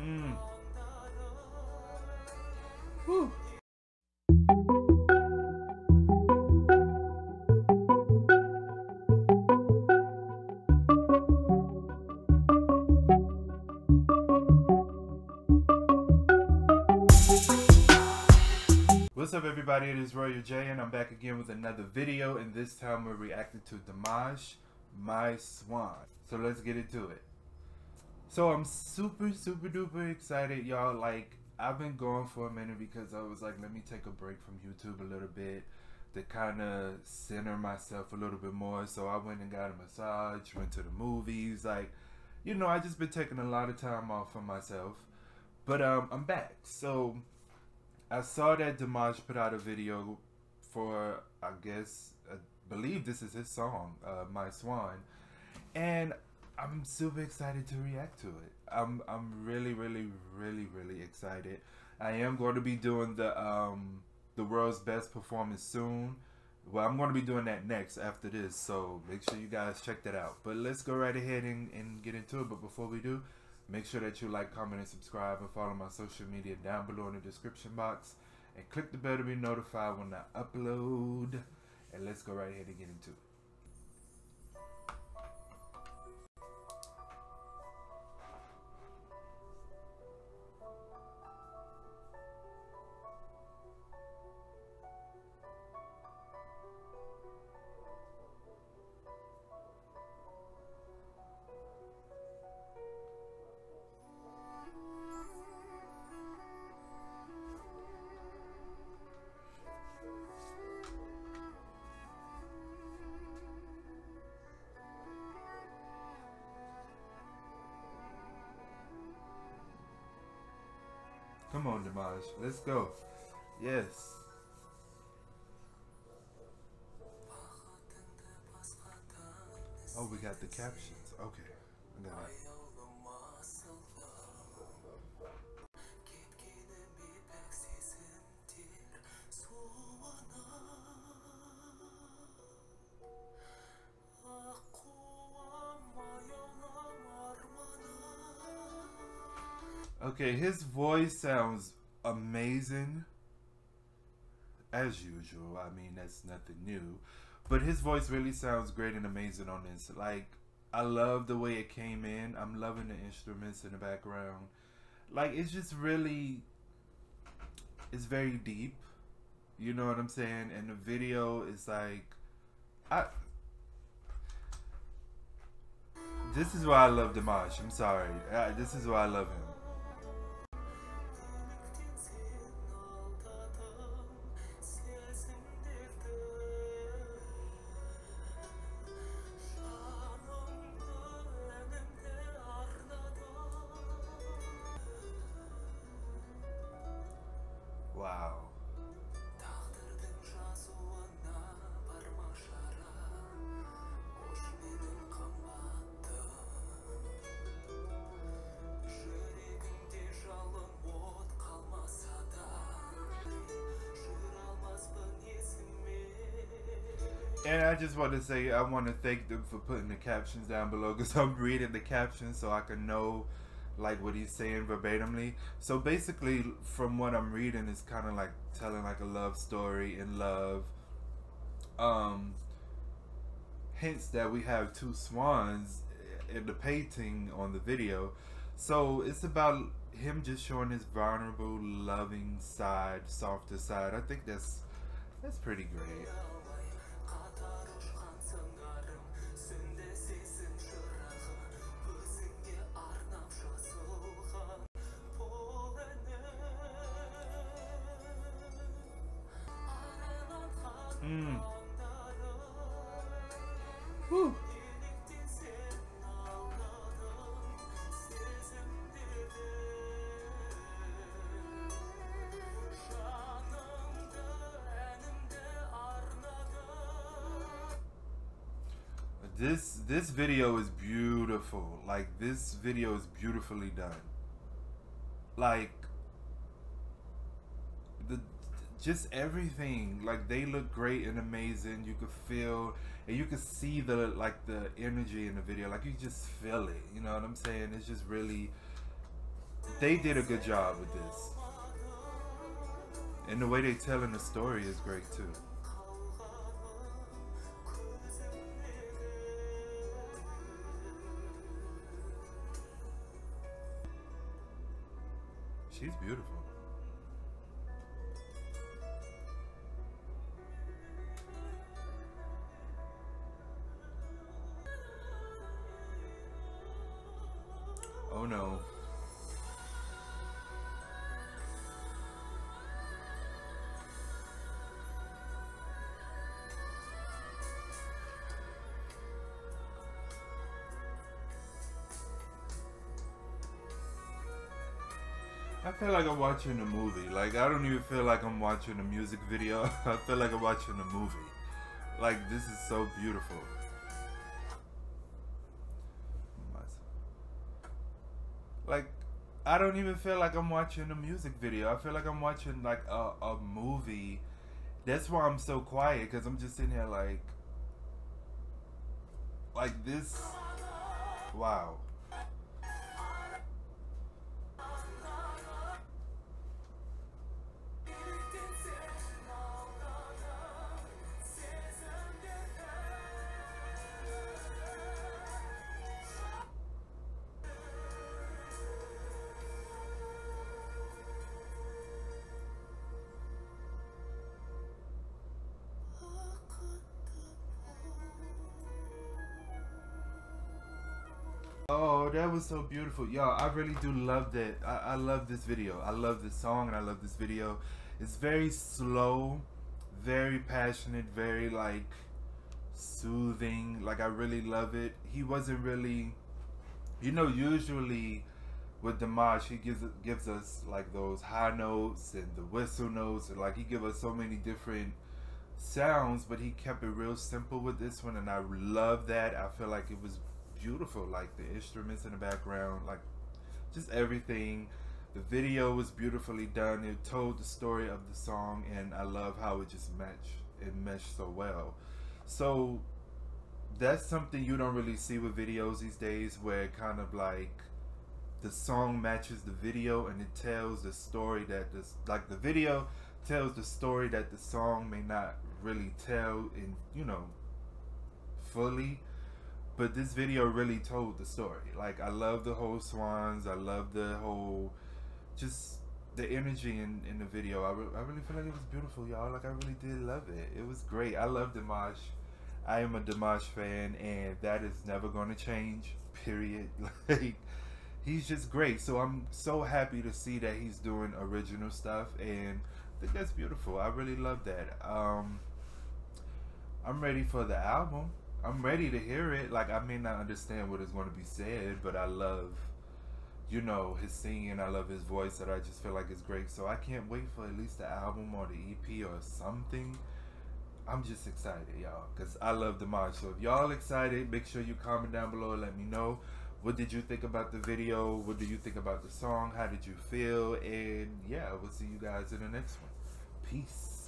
Mm. Whew. What's up everybody, it is Royal J and I'm back again with another video and this time we're reacting to Dimash, My Swan. So let's get into it. So I'm super super duper excited y'all, like I've been going for a minute because I was like let me take a break from YouTube a little bit to kind of center myself a little bit more. So I went and got a massage, went to the movies, like you know I just been taking a lot of time off for myself. But um, I'm back. So I saw that Dimash put out a video for, I guess, I believe this is his song, uh, My Swan, and I'm super excited to react to it. I'm I'm really really really really excited. I am going to be doing the um the world's best performance soon. Well, I'm going to be doing that next after this, so make sure you guys check that out. But let's go right ahead and, and get into it. But before we do, Make sure that you like, comment, and subscribe, and follow my social media down below in the description box. And click the bell to be notified when I upload. And let's go right ahead and get into it. Come on, Dimash. Let's go. Yes. Oh, we got the captions. Okay. I got it. Okay, his voice sounds amazing. As usual. I mean, that's nothing new. But his voice really sounds great and amazing on this. Like, I love the way it came in. I'm loving the instruments in the background. Like, it's just really, it's very deep. You know what I'm saying? And the video is like, I. This is why I love Dimash. I'm sorry. Uh, this is why I love him. And I just want to say, I want to thank them for putting the captions down below because I'm reading the captions so I can know like what he's saying verbatimly. So basically, from what I'm reading, it's kind of like telling like a love story in love. Um, hence that we have two swans in the painting on the video. So it's about him just showing his vulnerable, loving side, softer side. I think that's that's pretty great. Mm. Whew. This this video is beautiful. Like this video is beautifully done. Like the just everything like they look great and amazing you could feel and you could see the like the energy in the video like you just feel it you know what i'm saying it's just really they did a good job with this. And the way they telling the story is great too. She's beautiful. Oh no. I feel like I'm watching a movie. Like I don't even feel like I'm watching a music video. I feel like I'm watching a movie. Like this is so beautiful. Like I don't even feel like I'm watching a music video. I feel like I'm watching like a, a movie. That's why I'm so quiet because I'm just sitting here like like this. Wow. Was so beautiful. Y'all, I really do love that. I, I love this video. I love this song and I love this video. It's very slow, very passionate, very like soothing. Like I really love it. He wasn't really you know, usually with Dimash, he gives gives us like those high notes and the whistle notes, and like he give us so many different sounds, but he kept it real simple with this one, and I love that. I feel like it was beautiful, like the instruments in the background, like just everything. The video was beautifully done. It told the story of the song, and I love how it just matched. It meshed so well. So that's something you don't really see with videos these days, where kind of like the song matches the video and it tells the story that this like the video tells the story that the song may not really tell in you know fully but this video really told the story. Like I love the whole swans. I love the whole, just the energy in, in the video. I, re- I really feel like it was beautiful, y'all. Like I really did love it. It was great. I love Dimash. I am a Dimash fan, and that is never going to change. Period. Like he's just great. So I'm so happy to see that he's doing original stuff, and I think that's beautiful. I really love that. Um, I'm ready for the album. I'm ready to hear it. Like I may not understand what is going to be said, but I love, you know, his singing. I love his voice. That I just feel like it's great. So I can't wait for at least the album or the EP or something. I'm just excited, y'all, because I love Dimash. So if y'all excited, make sure you comment down below and let me know. What did you think about the video? What do you think about the song? How did you feel? And yeah, we'll see you guys in the next one. Peace.